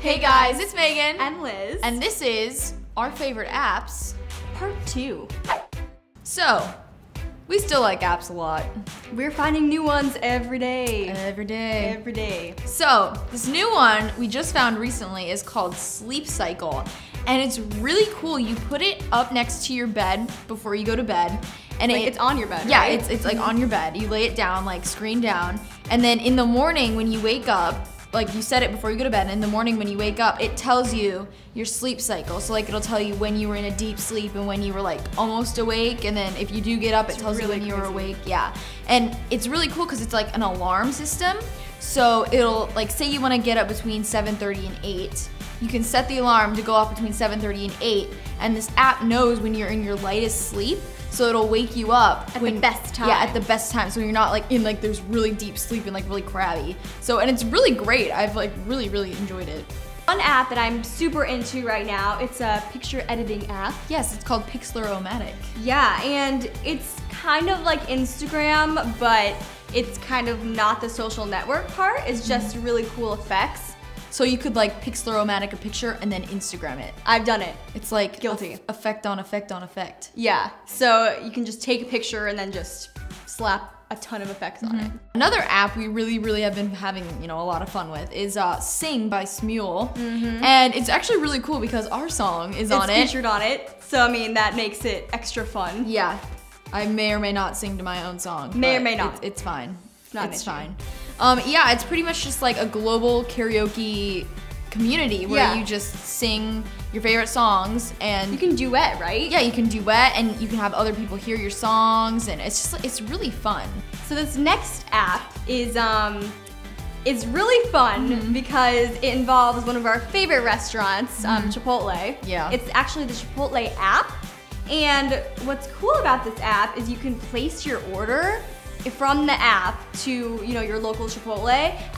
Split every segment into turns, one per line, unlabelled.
Hey guys, it's Megan.
And Liz.
And this is our favorite apps.
part two.
So, we still like apps a lot.
We're finding new ones every day.
Every day.
Every day.
So, this new one we just found recently is called Sleep Cycle. And it's really cool. You put it up next to your bed before you go to bed. And
Like
it,
it's on your bed,
Yeah,
right?
it's it's like on your bed. You lay it down, like screen down. And then in the morning when you wake up, like you set it before you go to bed, and in the morning when you wake up, it tells you your sleep cycle. So like it'll tell you when you were in a deep sleep and when you were like almost awake. And then if you do get up, it tells
really
you when you were awake. Yeah. And it's really cool because it's like an alarm system. So it'll like say you want to get up between 7:30 and 8. You can set the alarm to go off between 7:30 and 8, and this app knows when you're in your lightest sleep, so it'll wake you up
At the
when
best
Yeah, at
time.
the best time. So you're not like in like there's really deep sleep and like really crabby. So and it's really great. I've like really really enjoyed it.
One app that I'm super into right now, it's a picture editing app.
Yes, it's called Pixlr-O-Matic.
Yeah, and it's kind of like Instagram, but it's kind of not the social network part. It's just mm-hmm. really cool effects.
So you could like Pixlr-O-Matic a picture and then Instagram it.
I've done it.
It's like
Guilty.
effect on effect on effect.
Yeah, so you can just take a picture and then just slap a ton of effects on it.
Another app we really, really have been having, you know, a lot of fun with is uh, Sing by Smule, and it's actually really cool because our song is on
it's
it.
featured on it, so I mean that makes it extra fun.
Yeah, I may or may not sing to my own song.
May or may not.
It's, it's fine.
not
it's fine. Um, yeah, it's pretty much just like a global karaoke community where
Yeah.
you just sing your favorite songs and
You can duet, right?
yeah, you can duet and you can have other people hear your songs and it's just it's really fun.
So this next app is um is really fun
Mm-hmm.
because it involves one of our favorite restaurants, um, Chipotle.
Mm-hmm. Yeah.
It's actually the Chipotle app. And what's cool about this app is you can place your order from the app to, you know, your local Chipotle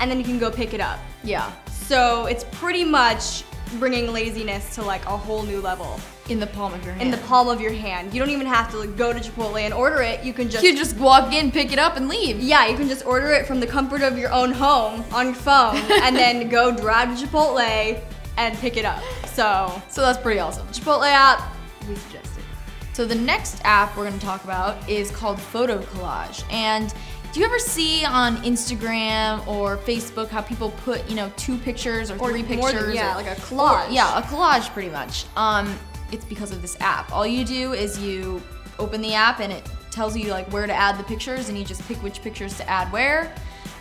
and then you can go pick it up.
Yeah,
So it's pretty much bringing laziness to like a whole new level
in the palm of your hand.
in the palm of your hand. You don't even have to like, go to Chipotle and order it. You can just
You just walk in, pick it up, and leave.
Yeah, you can just order it from the comfort of your own home on your phone and then go drive to Chipotle and pick it up. So,
So that's pretty awesome.
Chipotle app, we suggest.
So the next app we're gonna talk about is called Photo Collage. And do you ever see on Instagram or Facebook how people put, you know, two pictures or,
Or
three pictures?
than- yeah,
or-
like a collage.
or- yeah, a collage pretty much. Um, it's because of this app. All you do is you open the app and it tells you like where to add the pictures and you just pick which pictures to add where.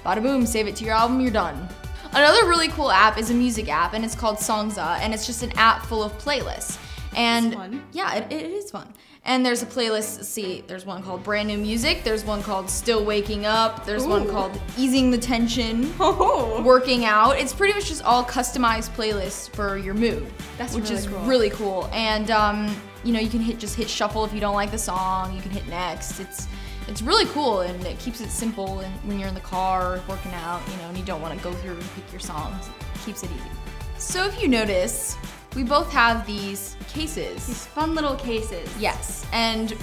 Bada boom, save it to your album, you're done. Another really cool app is a music app and it's called Songza and it's just an app full of playlists. And
fun.
yeah, it, it is fun. And there's a playlist, see, there's one called Brand New Music, there's one called Still Waking Up, there's one called Easing the Tension,
Oh,
Working Out. It's pretty much just all customized playlists for your mood.
That's
which
really
is
cool.
really cool. And um, you know, you can hit just hit shuffle if you don't like the song, you can hit next. It's it's really cool and it keeps it simple and when you're in the car or working out, you know, and you don't want to go through and pick your songs. It keeps it easy. So if you notice, we both have these cases.
these fun little cases.
Yes, and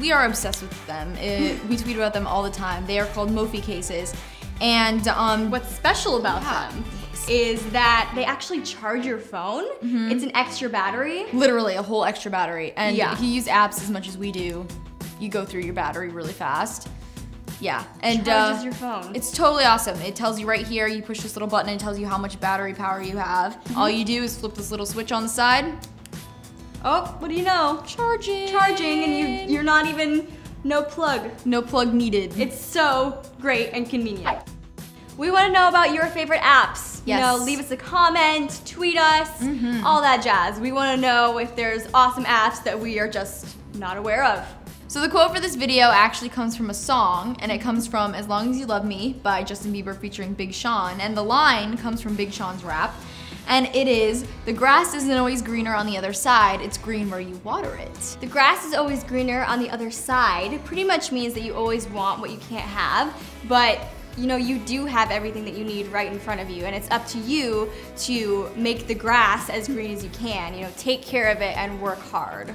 we are obsessed with them. It, we tweet about them all the time. They are called Mophie cases, and um,
What's special about
Yeah.
them is that they actually charge your phone.
Mm-hmm.
It's an extra battery.
literally a whole extra battery. And
Yeah.
if you use apps as much as we do, you go through your battery really fast. Yeah, and
Charges
uh,
your phone.
It's totally awesome. It tells you right here. You push this little button and it tells you how much battery power you have.
Mm-hmm.
All you do is flip this little switch on the side,
Oh, what do you know?
charging,
Charging and you you're not even no plug.
no plug needed.
It's so great and convenient. We want to know about your favorite apps. You know, leave us a comment, tweet us, all that jazz. We want to know if there's awesome apps that we are just not aware of.
So the quote for this video actually comes from a song, and it comes from "As Long as You Love Me" by Justin Bieber featuring Big Sean, and the line comes from Big Sean's rap, and it is, "The grass isn't always greener on the other side; it's green where you water it."
The grass is always greener on the other side pretty much means that you always want what you can't have, but you know, you do have everything that you need right in front of you, and it's up to you to make the grass as green as you can. You know, take care of it and work hard.